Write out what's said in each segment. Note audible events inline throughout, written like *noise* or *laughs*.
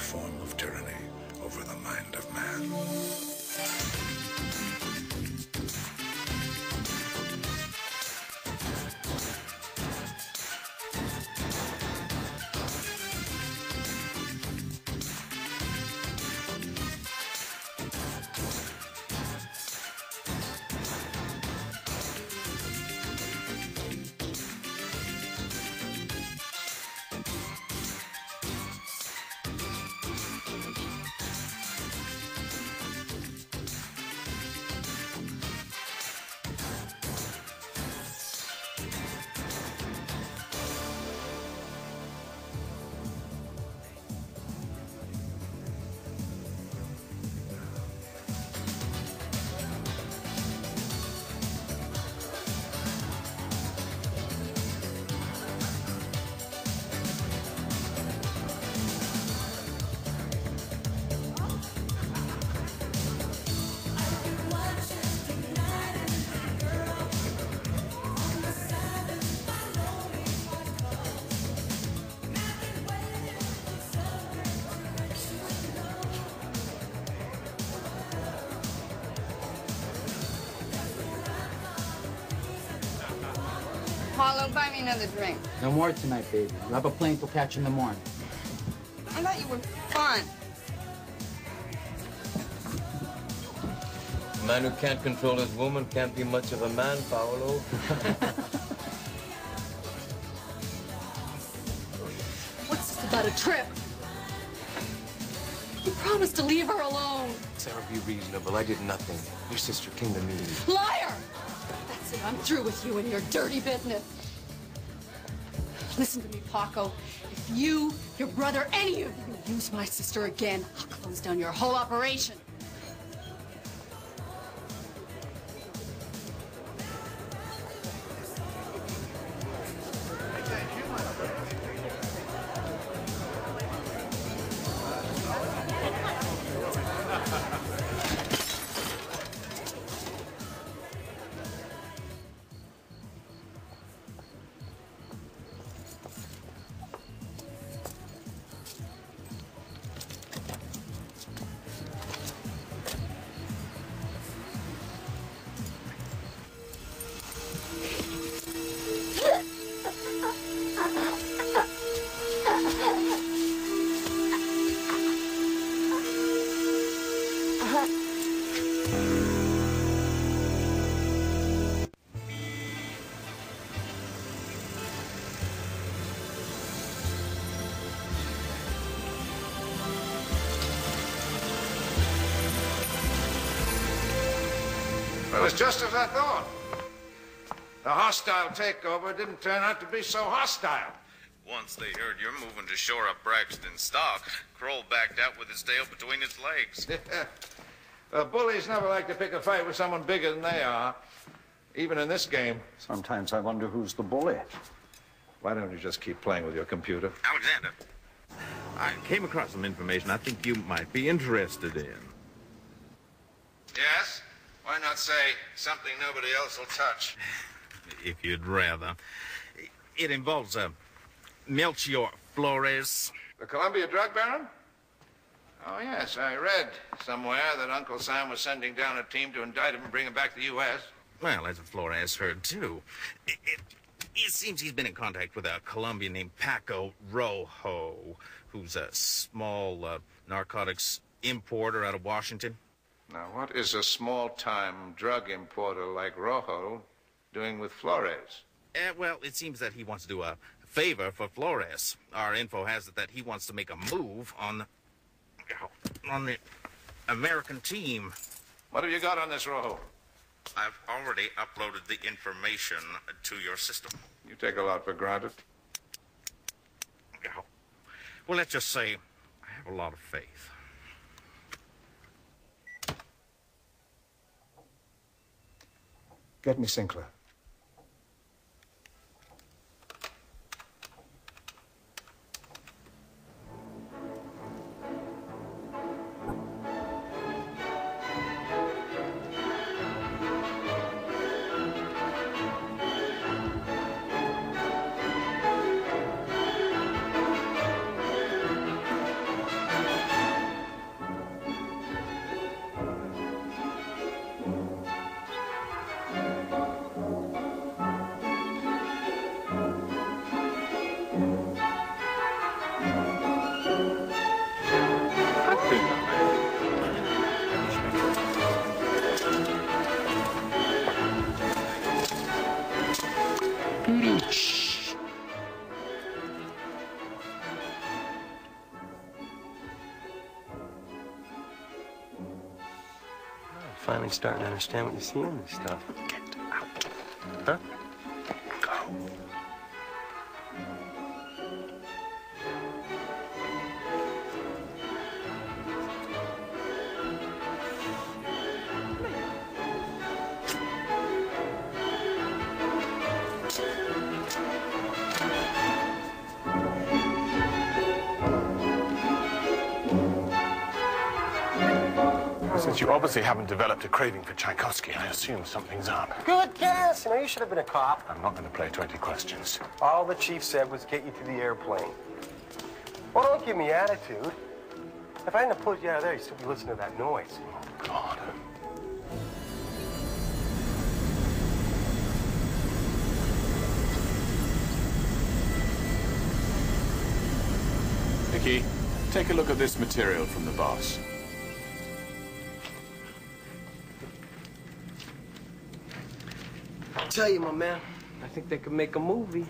form of tyranny Paulo, buy me another drink. No more tonight, baby. You have a plane to catch in the morning. I thought you were fun. A man who can't control his woman can't be much of a man, Paolo. *laughs* What's this about a trip? You promised to leave her alone. Sarah, be reasonable. I did nothing. Your sister came to me. Liar! That's it. I'm through with you and your dirty business. Listen to me, Paco. If you, your brother, any of you use my sister again, I'll close down your whole operation. Just as I thought. The hostile takeover didn't turn out to be so hostile. Once they heard you're moving to shore up Braxton's stock, Kroll backed out with his tail between his legs. *laughs* the bullies never like to pick a fight with someone bigger than they are, even in this game. Sometimes I wonder who's the bully. Why don't you just keep playing with your computer? Alexander, I came across some information I think you might be interested in. Yes? Why not say something nobody else will touch? If you'd rather. It involves a Melchior Flores. The Columbia drug baron? Oh, yes, I read somewhere that Uncle Sam was sending down a team to indict him and bring him back to the U.S. Well, as Flores heard, too. It, it, it seems he's been in contact with a Colombian named Paco Rojo, who's a small uh, narcotics importer out of Washington. Now, what is a small-time drug importer like Rojo doing with Flores? Uh, well, it seems that he wants to do a favor for Flores. Our info has it that he wants to make a move on on the American team. What have you got on this Rojo? I've already uploaded the information to your system. You take a lot for granted. Well, let's just say I have a lot of faith. Get me Sinclair. Finally starting to understand what you see in this stuff. Get out. Huh? Obviously haven't developed a craving for Tchaikovsky, I assume something's up. Good guess. You know, you should have been a cop. I'm not going to play 20 questions. All the chief said was get you to the airplane. Well, don't give me attitude. If I hadn't pulled you out of there, you'd still be listening to that noise. Oh, God. Nikki, take a look at this material from the boss. Tell you, my man, I think they could make a movie.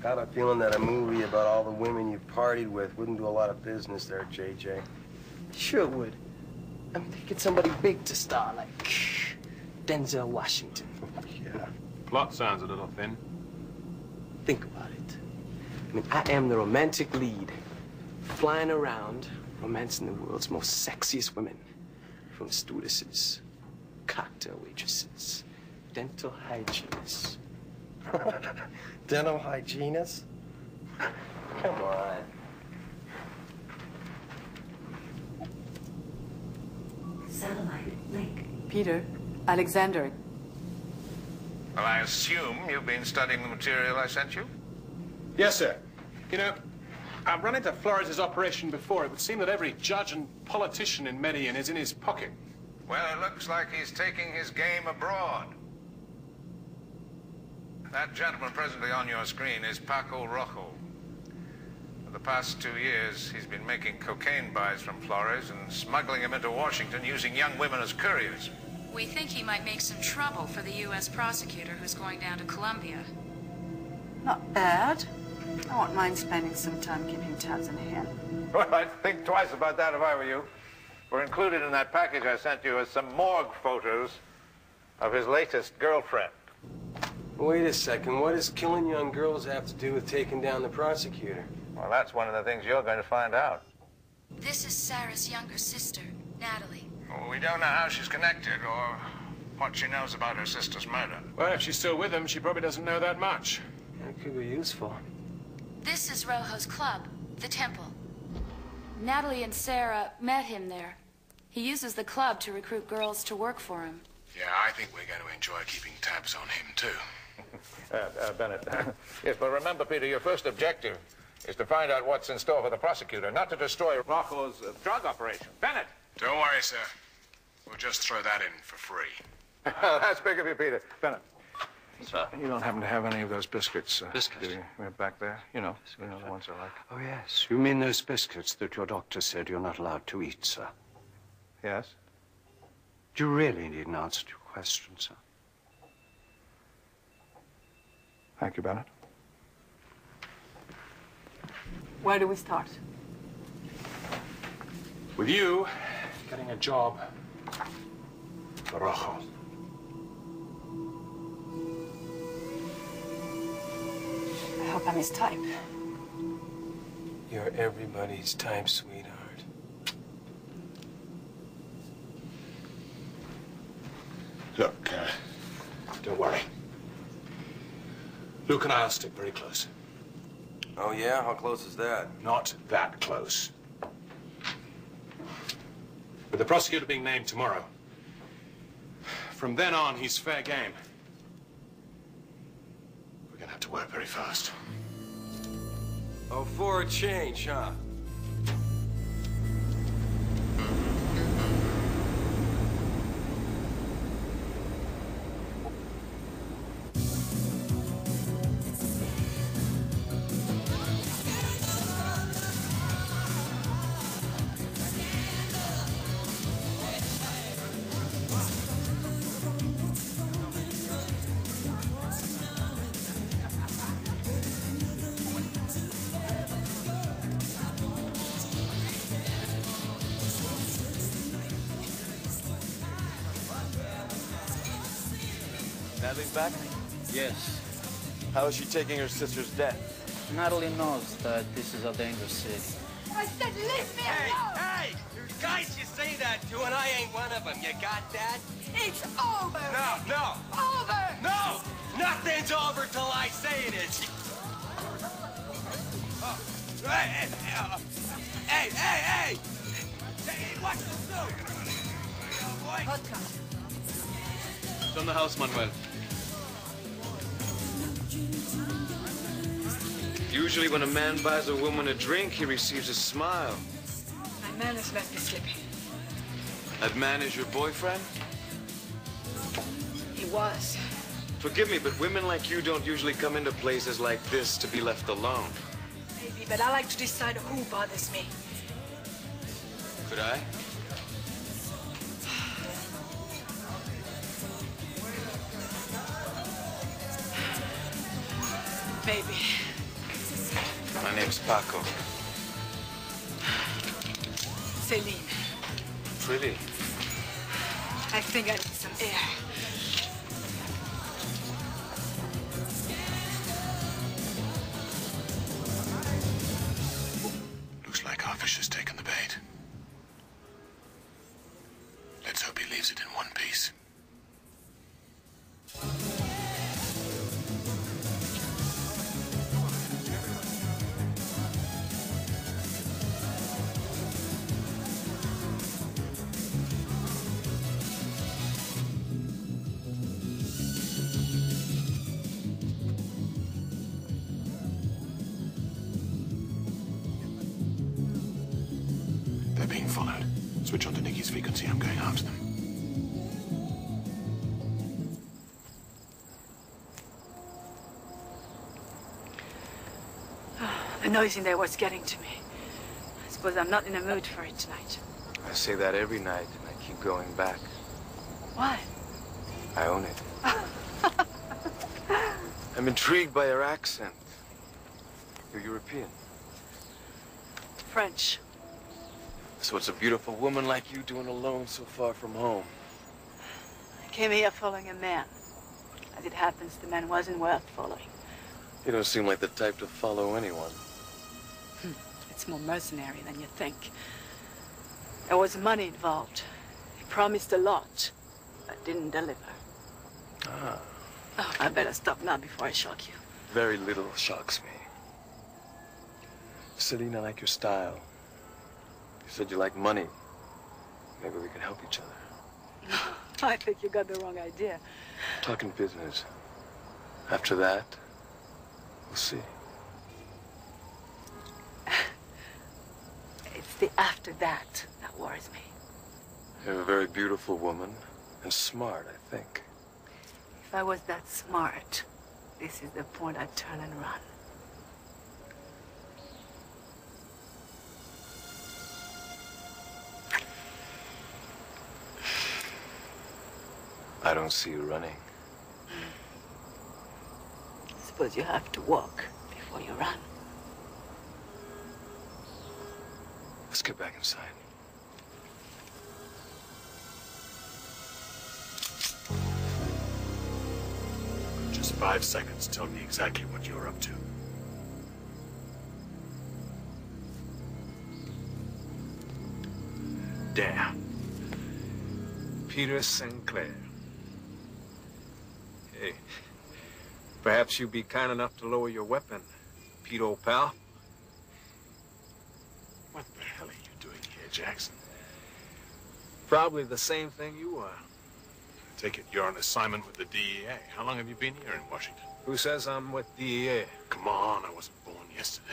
Got a feeling that a movie about all the women you've partied with wouldn't do a lot of business there, JJ. Sure would. I'm thinking somebody big to star, like Denzel Washington. *laughs* Yeah. Plot sounds a little thin. Think about it. I mean, I am the romantic lead, flying around, romancing the world's most sexiest women. From stewardesses, cocktail waitresses, dental hygienist. *laughs* dental hygienist? Come on. Satellite link. Peter, Alexander, Well, I assume you've been studying the material I sent you? Yes, sir. You know, I've run into Flores' operation before. It would seem that every judge and politician in Medellin is in his pocket. Well, it looks like he's taking his game abroad. That gentleman presently on your screen is Paco Rojo. For the past two years, he's been making cocaine buys from Flores and smuggling them into Washington using young women as couriers. We think he might make some trouble for the U.S. prosecutor who's going down to Colombia. Not bad. I won't mind spending some time keeping tabs on him. *laughs* Well, I'd think twice about that if I were you. For included in that package I sent you are some morgue photos of his latest girlfriend. Wait a second. What does killing young girls have to do with taking down the prosecutor? Well, that's one of the things you're going to find out. This is Sarah's younger sister, Natalie. We don't know how she's connected or what she knows about her sister's murder. Well, if she's still with him, she probably doesn't know that much. That could be useful. This is Rojo's club, the Temple. Natalie and Sarah met him there. He uses the club to recruit girls to work for him. Yeah, I think we're going to enjoy keeping tabs on him, too. Uh, uh, Bennett. *laughs* yes, but remember, Peter, your first objective is to find out what's in store for the prosecutor, not to destroy Rocco's uh, drug operation. Bennett! Don't worry, sir. We'll just throw that in for free. *laughs* That's big of you, Peter. Bennett. Sir. You don't happen to have any of those biscuits, uh, Biscuits? do you? Back there, you know, you know the ones I like. Oh, yes. You mean those biscuits that your doctor said you're not allowed to eat, sir? Yes? Do you really need an answer to your question, sir? Thank you, Bennett. where do we start? With you, getting a job. Rojo. I hope I'm his type. You're everybody's type, sweetheart. Look, uh, don't worry. Luke and I'll stick very close. Oh, yeah? How close is that? Not that close. With the prosecutor being named tomorrow, from then on, he's fair game. We're gonna have to work very fast. Oh, for a change, huh? How is she taking her sister's death? Natalie knows that this is a dangerous city. I said leave me Hey, alone! hey! There's guys you say that to, and I ain't one of them. You got that? It's over! No, no, Over! no! Nothing's over till I say it is. Oh, hey, hey, uh, hey, hey, hey! Hey, watch this too! Boy. Vodka. It's on the house, Manuel. Usually when a man buys a woman a drink, he receives a smile. My man has left me slipping. That man is your boyfriend? He was. Forgive me, but women like you don't usually come into places like this to be left alone. Maybe, but I like to decide who bothers me. Could I? *sighs* Maybe. My name's Paco. Celine. Pretty. I think I need some air. Noise in there was getting to me. I suppose I'm not in the mood for it tonight. I say that every night, and I keep going back. Why? I own it. *laughs* I'm intrigued by your accent. You're European. French. So it's a beautiful woman like you doing alone so far from home. I came here following a man. As it happens, the man wasn't worth following. You don't seem like the type to follow anyone. It's more mercenary than you think. There was money involved. He promised a lot, but didn't deliver. Ah, Oh, I better stop now before I shock you. very little shocks me. Celine, I like your style. You said you like money. Maybe we can help each other. *laughs* I think you got the wrong idea. Talking business. After that, we'll see. It's the after that that worries me. You're a very beautiful woman and smart, I think. If I was that smart, this is the point I'd turn and run. I don't see you running. Hmm. Suppose you have to walk before you run. Let's get back inside. Just five seconds. Tell me exactly what you're up to. Damn. Peter Sinclair. Hey, perhaps you'd be kind enough to lower your weapon, Pete, old pal. What the hell are you doing here, Jackson? Probably the same thing you are. I take it you're on assignment with the DEA. How long have you been here in Washington? Who says I'm with DEA? Come on, I wasn't born yesterday.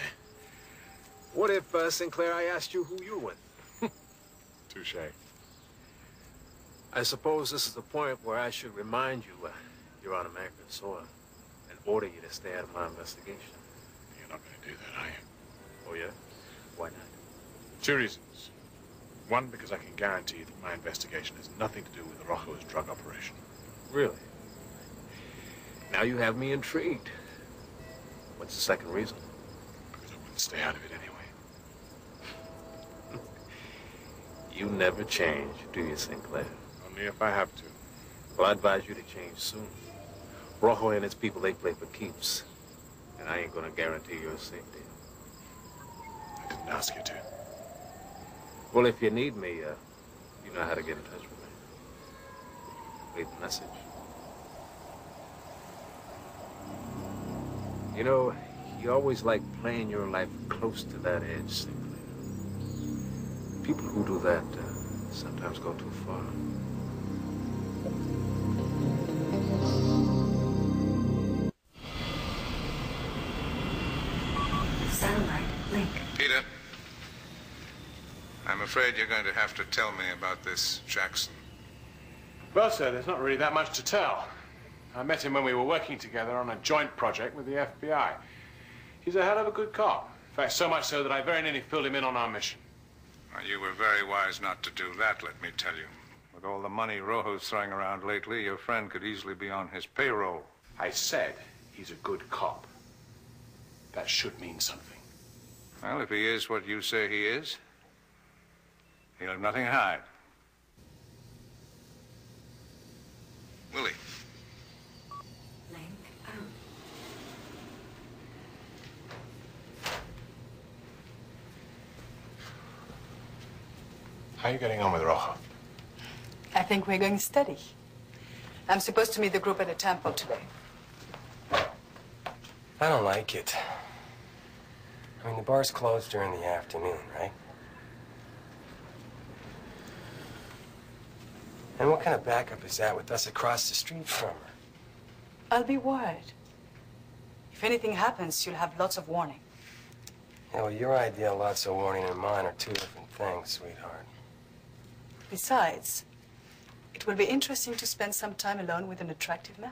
What if, uh, Sinclair, I asked you who you're with? *laughs* Touche. I suppose this is the point where I should remind you uh, you're on American soil and order you to stay out of my investigation. You're not going to do that, are you? Oh, yeah? Why not? Two reasons. One, because I can guarantee that my investigation has nothing to do with Rojo's drug operation. Really? Now you have me intrigued. What's the second reason? Because I wouldn't stay out of it anyway. *laughs* You never change, do you, Sinclair? Only if I have to. Well, I advise you to change soon. Rojo and his people, they play for keeps. And I ain't gonna guarantee your safety. I didn't ask you to. Well, if you need me, uh, you know how to get in touch with me. Leave a message. You know, you always like playing your life close to that edge, Sinclair. People who do that uh, sometimes go too far. Afraid you're going to have to tell me about this Jackson. Well, sir, there's not really that much to tell. I met him when we were working together on a joint project with the FBI. He's a hell of a good cop. In fact, so much so that I very nearly filled him in on our mission. Well, you were very wise not to do that, let me tell you. With all the money Rojo's throwing around lately, your friend could easily be on his payroll. I said he's a good cop. That should mean something. Well, if he is what you say he is, he'll have nothing to hide. Willie. Link out. Um. How are you getting on with Rojo? I think we're going steady. I'm supposed to meet the group at the temple today. I don't like it. I mean, the bar's closed during the afternoon, right? And what kind of backup is that with us across the street from her? I'll be worried. If anything happens, you'll have lots of warning. Yeah, well, your idea of lots of warning and mine are two different things, sweetheart. Besides, it will be interesting to spend some time alone with an attractive man.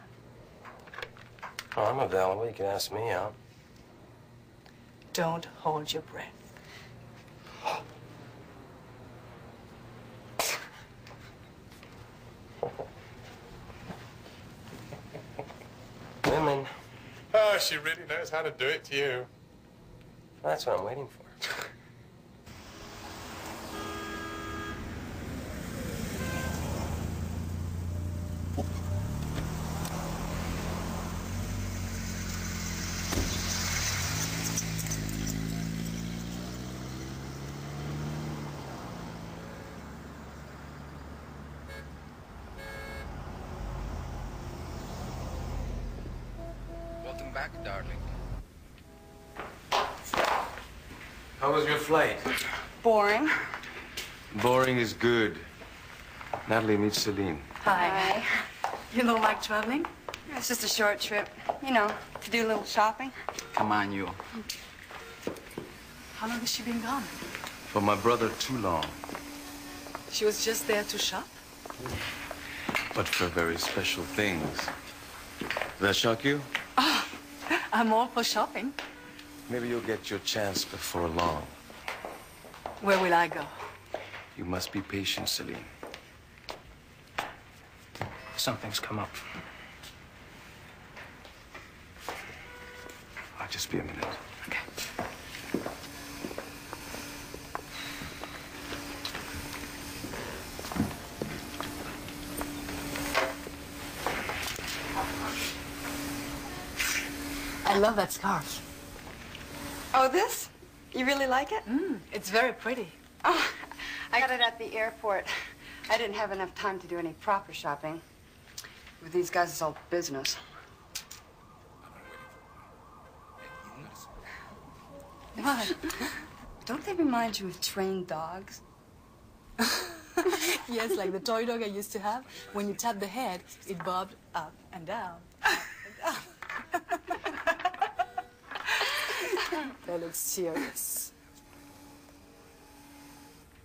Oh, I'm available. You can ask me out. Don't hold your breath. Women. Oh, she really knows how to do it to you. That's what I'm waiting for. Was your flight? Boring. Boring is good. Natalie, meet Celine. Hi. You don't like traveling? It's just a short trip, you know, to do a little shopping. Come on, you. How long has she been gone? For my brother, too long. She was just there to shop? But for very special things. Does that shock you? Oh, *laughs* I'm all for shopping. Maybe you'll get your chance before long. Where will I go? You must be patient, Celine. Something's come up. I'll just be a minute. Okay. I love that scarf. Oh, this? You really like it? Mm, it's very pretty. Oh, I got it at the airport. I didn't have enough time to do any proper shopping. With these guys, it's all business. What? *laughs* Don't they remind you of trained dogs? *laughs* yes, like the toy dog I used to have. When you tap the head, it bobbed up and down. *laughs* Up and down. They look serious.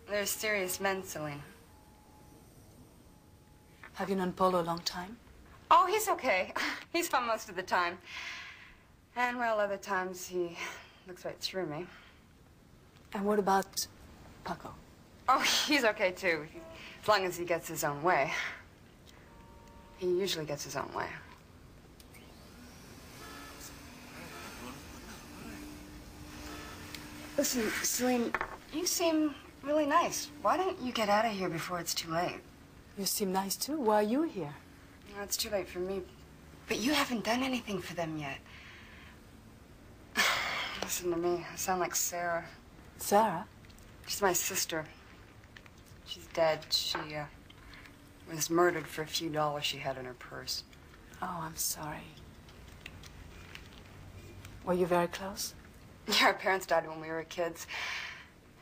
They're serious men, Celine. Have you known Polo a long time? Oh, he's okay. *laughs* He's fun most of the time. And, well, other times he looks right through me. And what about Paco? Oh, *laughs* he's okay, too. As long as he gets his own way. He usually gets his own way. Listen, Celine, you seem really nice. Why don't you get out of here before it's too late? You seem nice too. Why are you here? No, it's too late for me. But you haven't done anything for them yet. *sighs* Listen to me. I sound like Sarah. Sarah? She's my sister. She's dead. She, uh, was murdered for a few dollars she had in her purse. Oh, I'm sorry. Were you very close? Yeah, our parents died when we were kids.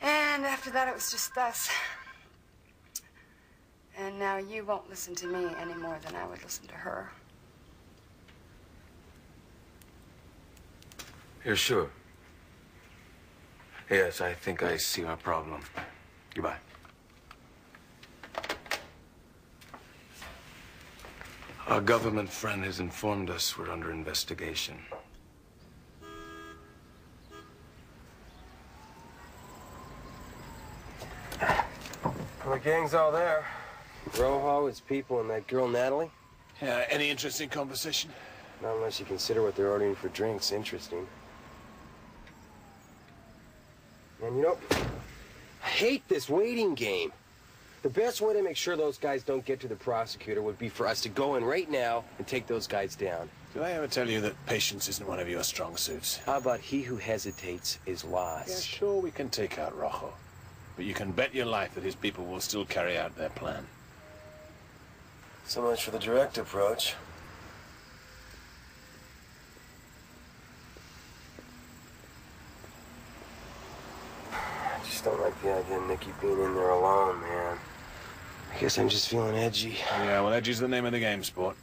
And after that, it was just us. And now you won't listen to me any more than I would listen to her. You're sure? Yes, I think I see our problem. Goodbye. Our government friend has informed us we're under investigation. Well, the gang's all there. Rojo, his people, and that girl Natalie. Yeah, any interesting conversation? Not unless you consider what they're ordering for drinks interesting. And you know, I hate this waiting game. The best way to make sure those guys don't get to the prosecutor would be for us to go in right now and take those guys down. Did I ever tell you that patience isn't one of your strong suits? How about he who hesitates is lost? Yeah, sure, we can take out Rojo. But you can bet your life that his people will still carry out their plan. So much for the direct approach. I just don't like the idea of Nikki being in there alone, man. I guess I'm just feeling edgy. Yeah, well, edgy's the name of the game, sport.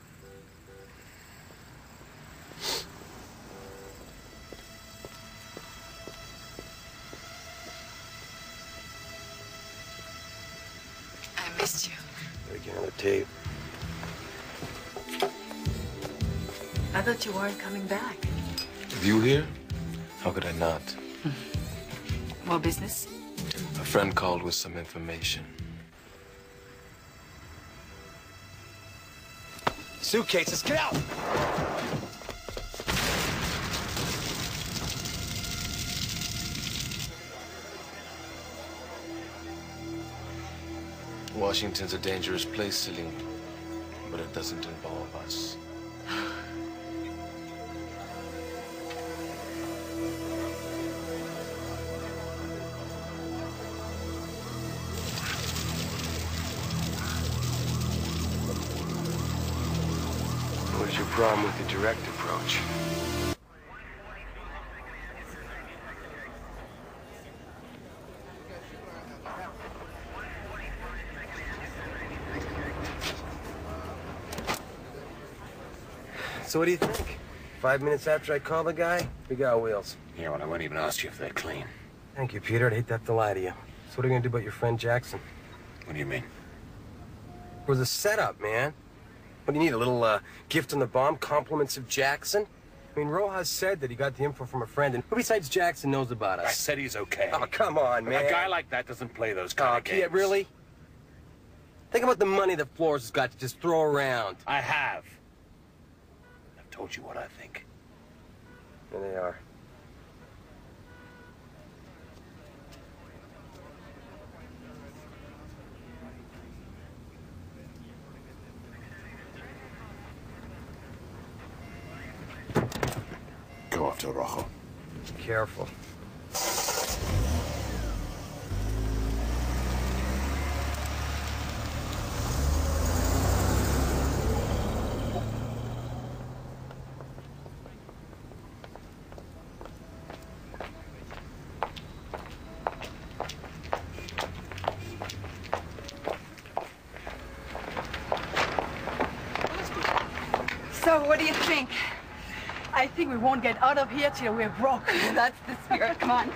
With some information. Suitcases, get out! Washington's a dangerous place, Celine. But it doesn't involve us. Direct approach? So what do you think? Five minutes after I call the guy, we got wheels. Yeah, well, I won't even ask you if they're clean. Thank you, Peter. I'd hate to have to lie to you. So what are you gonna do about your friend Jackson? What do you mean? It was a setup, man. What do you need, a little uh, gift on the bomb? Compliments of Jackson? I mean, Rojas said that he got the info from a friend, and who besides Jackson knows about us? I said he's okay. Oh, come on, man. A guy like that doesn't play those kind Oh, of games. yeah, really? Think about the money that Flores has got to just throw around. I have. I've told you what I think. There they are. Go Rojo. Careful. So, what do you think? I think we won't get out of here till we're broke. *laughs* That's the spirit. Come on.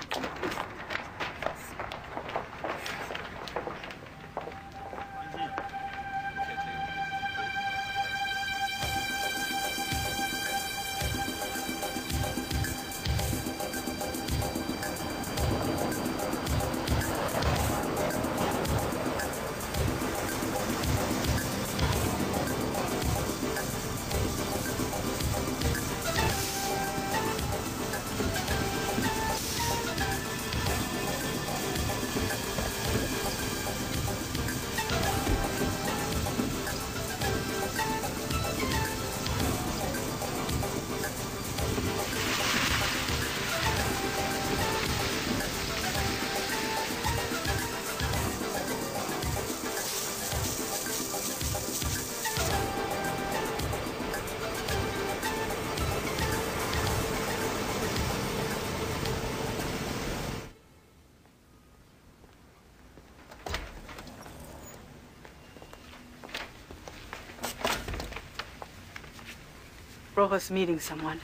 Rojo's meeting someone.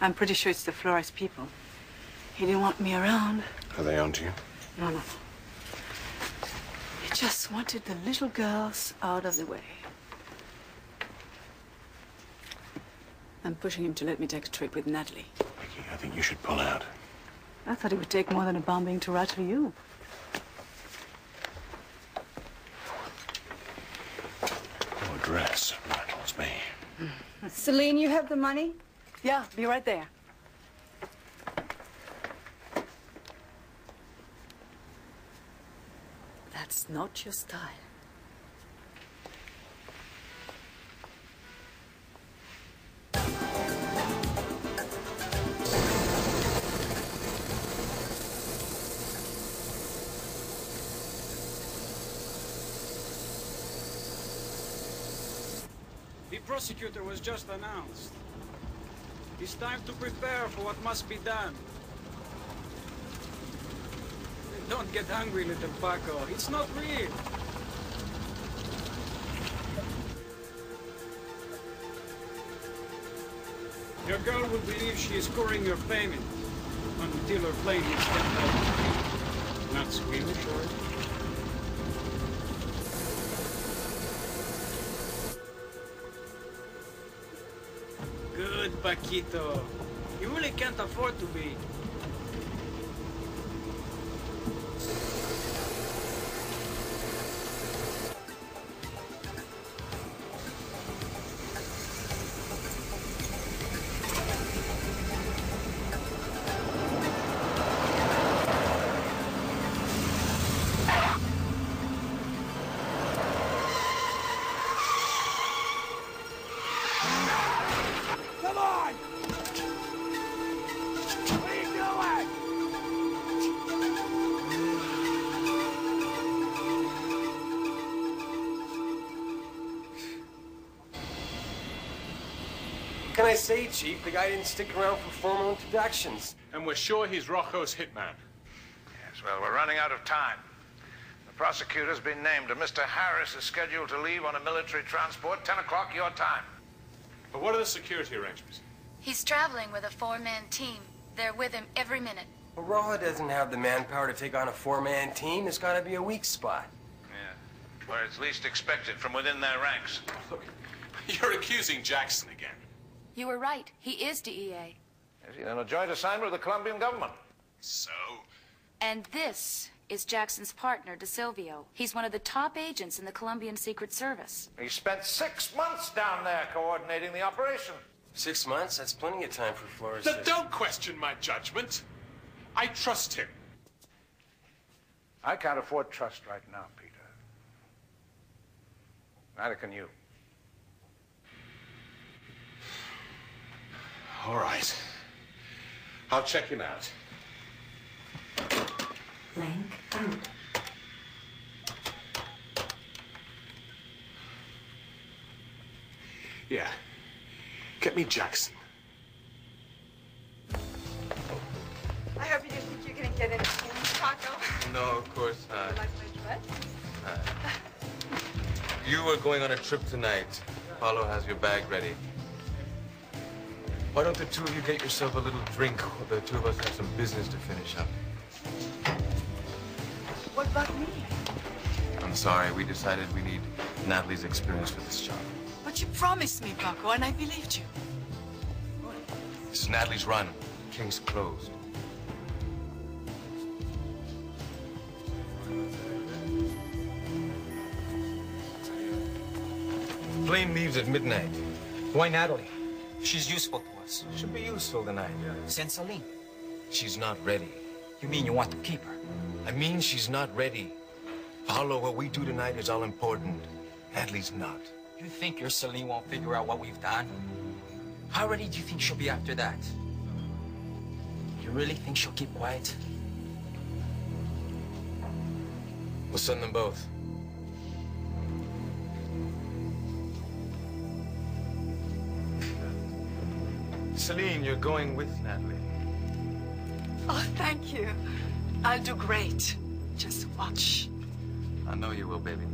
I'm pretty sure it's the Flores people. He didn't want me around. Are they on to you? No, no. He just wanted the little girls out of the way. I'm pushing him to let me take a trip with Natalie. Vicky, I think you should pull out. I thought it would take more than a bombing to rattle you. Your dress rattles me. Celine, you have the money? Yeah, be right there. That's not your style. Prosecutor was just announced. It's time to prepare for what must be done. Don't get hungry, little Paco. It's not real. Your girl will believe she is scoring your payment until her plane is kept Not squeamish, or? Paquito. You really can't afford to be. What say, Chief? The guy didn't stick around for formal introductions. And we're sure he's Rocco's hitman. Yes, well, we're running out of time. The prosecutor's been named, and Mr. Harris is scheduled to leave on a military transport, 10 o'clock your time. But what are the security arrangements? He's traveling with a four-man team. They're with him every minute. Well, Rojo doesn't have the manpower to take on a four-man team. There's got to be a weak spot. Yeah. Where it's least expected from within their ranks. Look, *laughs* you're accusing Jackson again. You were right. He is DEA. Is he on a joint assignment with the Colombian government? So? And this is Jackson's partner, DeSilvio. He's one of the top agents in the Colombian Secret Service. He spent six months down there coordinating the operation. Six months? That's plenty of time for Flores. Then don't question my judgment. I trust him. I can't afford trust right now, Peter. Neither can you. All right. I'll check him out. Blank out. Yeah. Get me Jackson. I hope you didn't think you're gonna get anything, Paco. No, of course not. Like my dress? Uh, you are going on a trip tonight. Paulo has your bag ready. Why don't the two of you get yourself a little drink while the two of us have some business to finish up? What about me? I'm sorry, we decided we need Natalie's experience for this job. But you promised me, Paco, and I believed you. This is Natalie's run. King's closed. Plane leaves at midnight. Why Natalie? She's useful She'll be useful tonight. Send Celine. She's not ready. You mean you want to keep her? I mean she's not ready. Paolo, what we do tonight is all important. Natalie's not. You think your Celine won't figure out what we've done? How ready do you think she'll be after that? You really think she'll keep quiet? We'll send them both. Celine, you're going with Natalie. Oh, thank you. I'll do great. Just watch. I know you will, baby.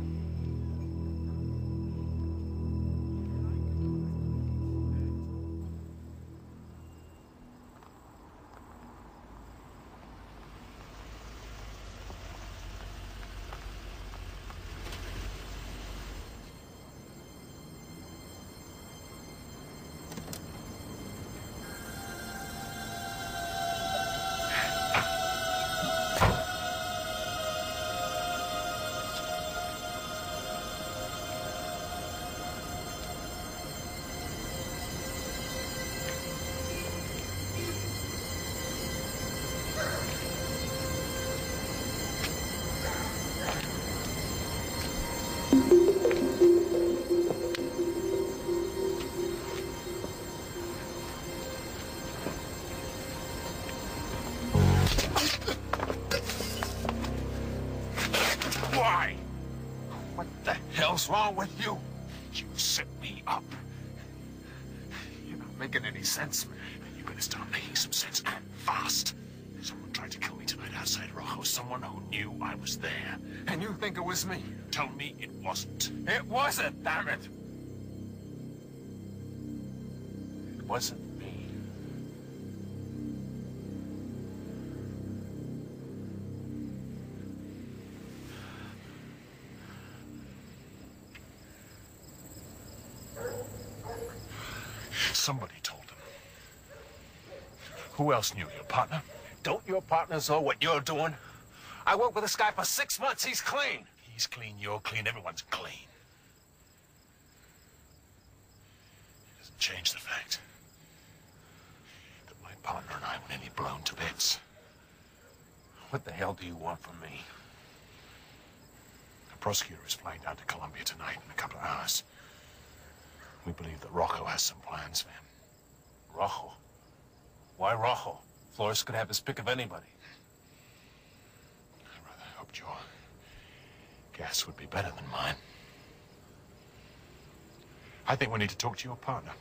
Sense. You better start making some sense and fast. Someone tried to kill me tonight outside Rojo. Someone who knew I was there. And you think it was me? Tell me it wasn't. It wasn't, damn it! It wasn't me. Somebody. Who else knew? Your partner? Don't your partners know what you're doing? I worked with this guy for six months. He's clean. He's clean, you're clean, everyone's clean. It doesn't change the fact that my partner and I were nearly blown to bits. What the hell do you want from me? The prosecutor is flying down to Colombia tonight in a couple of hours. We believe that Rocco has some plans for him. Rojo? Why Rojo? Flores could have his pick of anybody. I rather hoped your guess would be better than mine. I think we need to talk to your partner.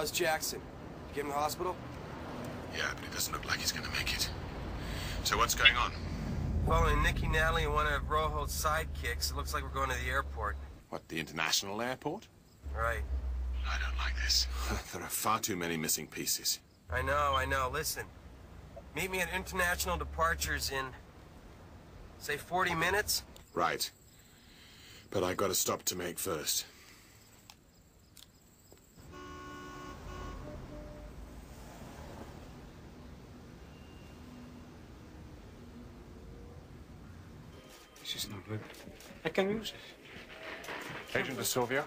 How's Jackson? You get him to the hospital? Yeah, but it doesn't look like he's gonna make it. So what's going on? Following Nikki Natalie and one of Rojo's sidekicks, it looks like we're going to the airport. What, the international airport? Right. I don't like this. *laughs* there are far too many missing pieces. I know, I know. Listen. Meet me at international departures in, say, 40 minutes? Right. But I got a stop to make first. This is not good. I can use it. Agent De Silvio?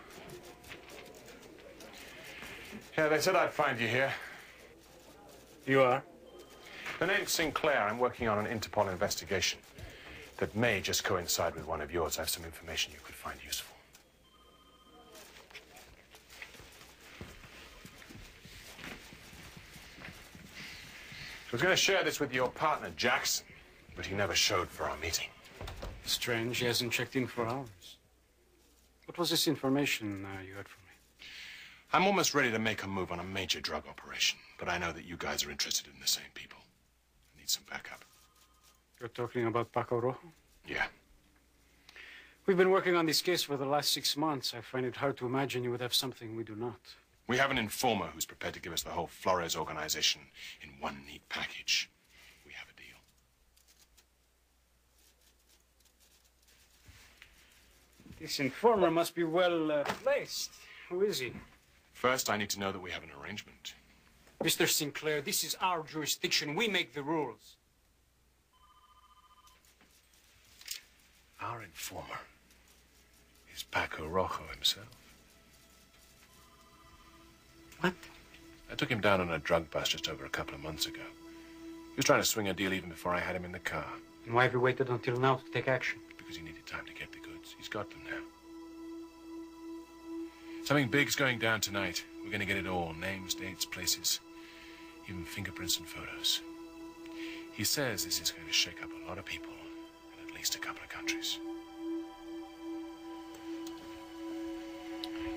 Yeah, they said I'd find you here. You are? The name's Sinclair. I'm working on an Interpol investigation that may just coincide with one of yours. I have some information you could find useful. I was going to share this with your partner, Jackson, but he never showed for our meeting. Strange, he hasn't checked in for hours. What was this information uh, you had from me? I'm almost ready to make a move on a major drug operation, but I know that you guys are interested in the same people. I need some backup. You're talking about Paco Rojo? Yeah. We've been working on this case for the last six months. I find it hard to imagine you would have something we do not. We have an informer who's prepared to give us the whole Flores organization in one neat package. We have a deal. This informer must be well uh, placed. Who is he? First, I need to know that we have an arrangement. Mr. Sinclair, this is our jurisdiction. We make the rules. Our informer is Paco Rojo himself. What? I took him down on a drug bust just over a couple of months ago. He was trying to swing a deal even before I had him in the car. And why have you waited until now to take action? Because he needed time to get the goods. He's got them now. Something big's going down tonight. We're going to get it all. Names, dates, places, even fingerprints and photos. He says this is going to shake up a lot of people in at least a couple of countries.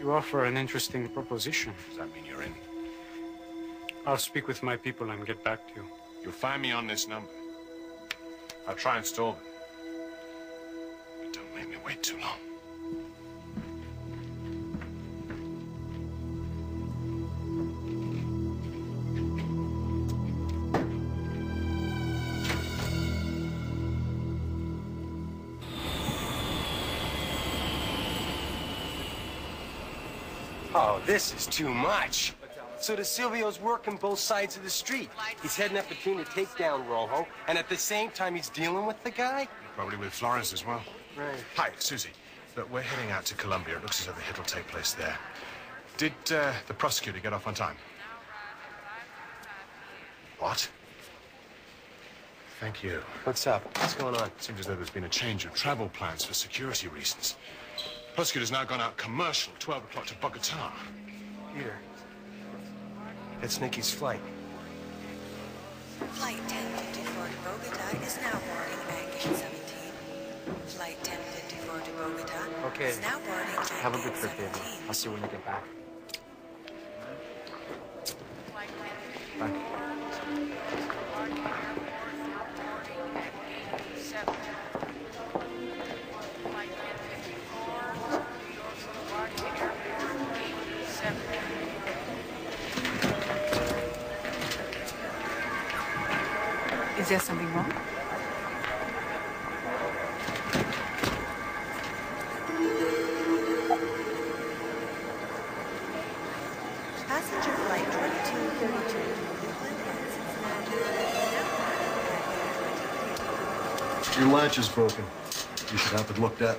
You offer an interesting proposition. Does that mean you're in? I'll speak with my people and get back to you. You'll find me on this number. I'll try and stall them. Wait too long. Oh, this is too much. So De Silvio's working both sides of the street. He's heading up to take down Rojo, and at the same time he's dealing with the guy? Probably with Flores as well. Right. Hi, Susie. Look, we're heading out to Colombia. It looks as though the hit will take place there. Did uh, the prosecutor get off on time? What? Thank you. What's up? What's going on? Seems as though there's been a change of travel plans for security reasons. Prosecutor's now gone out commercial, 12 o'clock to Bogota. Peter. It's Nikki's flight. Flight 1054 to Bogota is now boarding at gate 17. Flight 1054 to Bogota Okay. is now boarding at Have a good trip, baby. I'll see you when you get back. Bye. Is there something wrong? Your latch is broken. You should have it looked at.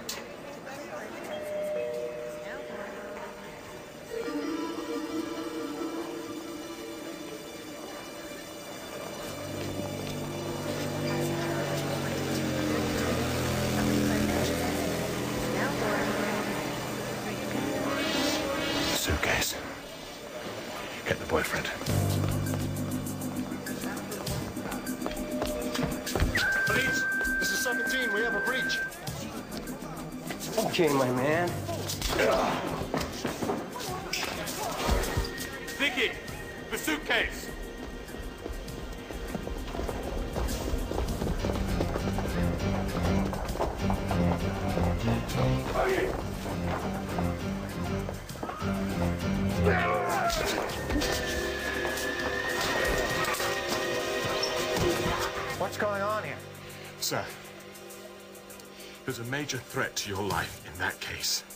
Suitcase. Get the boyfriend. Okay, my man. Vicky, the suitcase. What's going on here? Sir, there's a major threat to your life in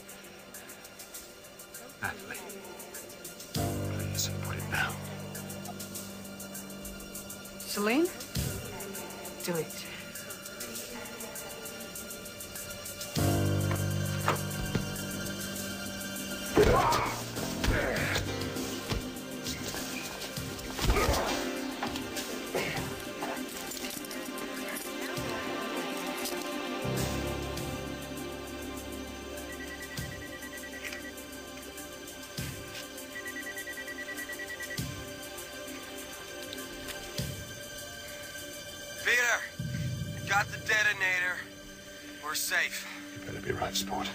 got the detonator. We're safe. You better be right, sport.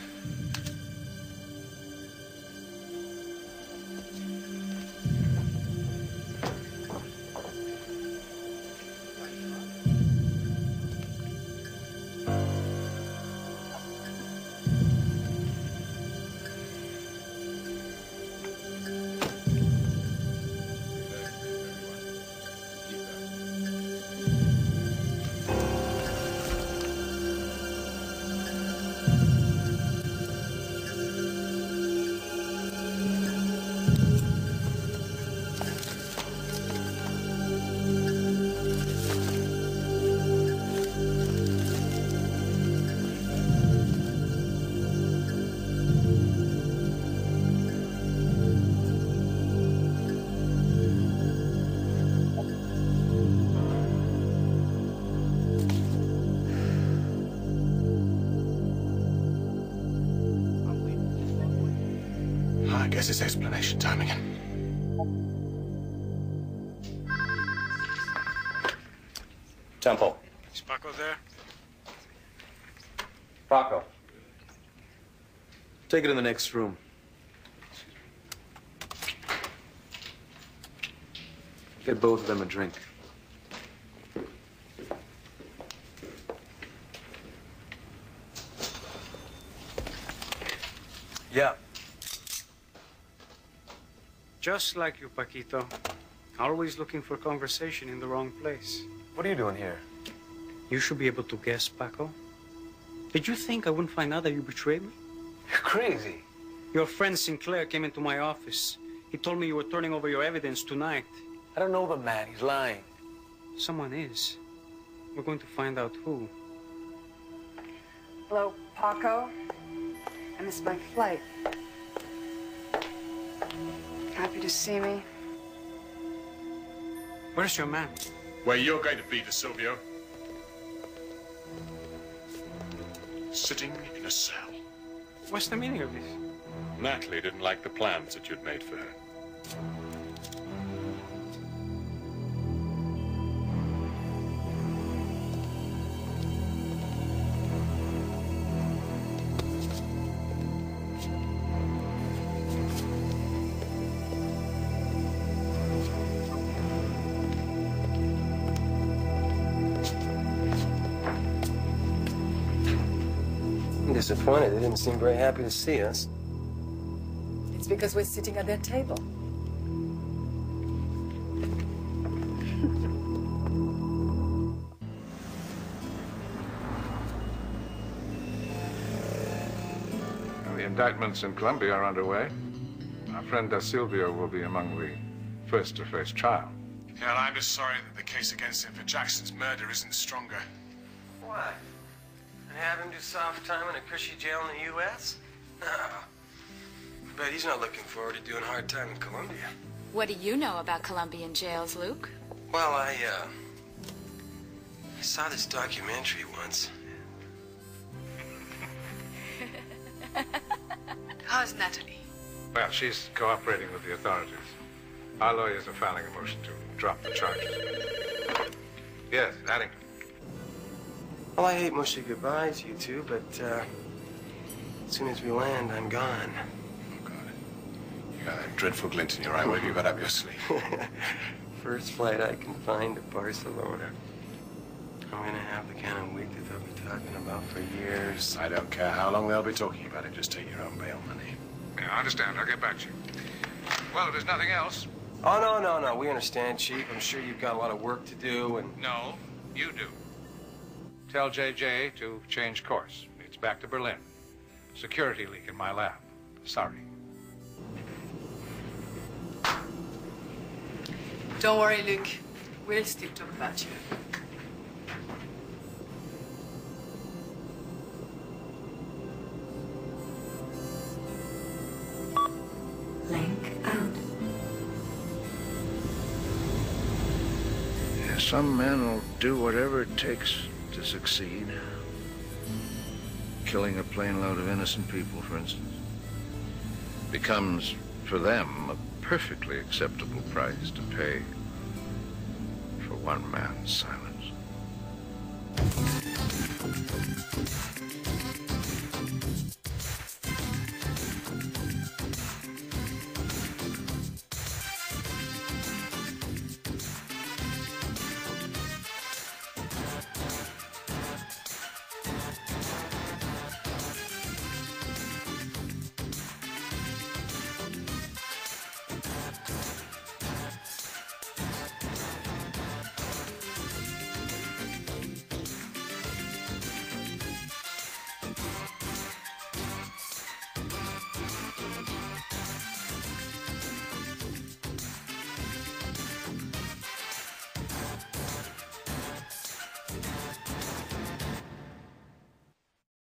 Take it in the next room. Get both of them a drink. Yeah. Just like you, Paquito. Always looking for conversation in the wrong place. What are you doing here? You should be able to guess, Paco. Did you think I wouldn't find out that you betrayed me? You're crazy. Your friend Sinclair came into my office. He told me you were turning over your evidence tonight. I don't know the man. He's lying. Someone is. We're going to find out who. Hello, Paco. I missed my flight. Happy to see me. Where's your man? Where you're going to be, De Silvio. Sitting in a cell. What's the meaning of this? Natalie didn't like the plans that you'd made for her. Disappointed. They didn't seem very happy to see us. It's because we're sitting at their table. The indictments in Colombia are underway. Our friend De Silvio will be among the first to face trial. Yeah, and I'm just sorry that the case against him for Jackson's murder isn't stronger. What? And have him do soft time in a cushy jail in the U.S.? No. bet he's not looking forward to doing hard time in Colombia. What do you know about Colombian jails, Luke? Well, I, uh... I saw this documentary once. *laughs* How's Natalie? Well, she's cooperating with the authorities. Our lawyers are filing a motion to drop the charges. Yes, Addington. Well, I hate mushy goodbyes, you two, but, uh... As soon as we land, I'm gone. Oh, God. You got that dreadful glint in your eye. What have you got up your sleeve? *laughs* First flight I can find to Barcelona. I'm gonna have the kind of week that they'll be talking about for years. I don't care how long they'll be talking about it. Just take your own bail money. Yeah, I understand. I'll get back to you. Well, if there's nothing else. Oh, no, no, no. We understand, Chief. I'm sure you've got a lot of work to do, and... No, you do. Tell JJ to change course. It's back to Berlin. Security leak in my lab. Sorry. Don't worry, Luke. We'll still talk about you. Link out. Yeah, some men will do whatever it takes to succeed. Killing a plane load of innocent people, for instance, becomes for them a perfectly acceptable price to pay for one man's silence.